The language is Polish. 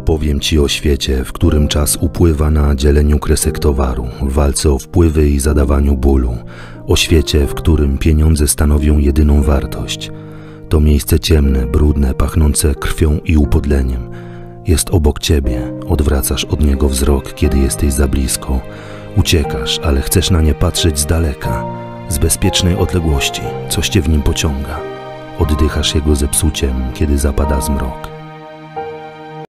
Opowiem Ci o świecie, w którym czas upływa na dzieleniu kresek towaru, walce o wpływy i zadawaniu bólu. O świecie, w którym pieniądze stanowią jedyną wartość. To miejsce ciemne, brudne, pachnące krwią i upodleniem. Jest obok Ciebie, odwracasz od niego wzrok, kiedy jesteś za blisko. Uciekasz, ale chcesz na nie patrzeć z daleka, z bezpiecznej odległości. Coś Cię w nim pociąga. Oddychasz jego zepsuciem, kiedy zapada zmrok.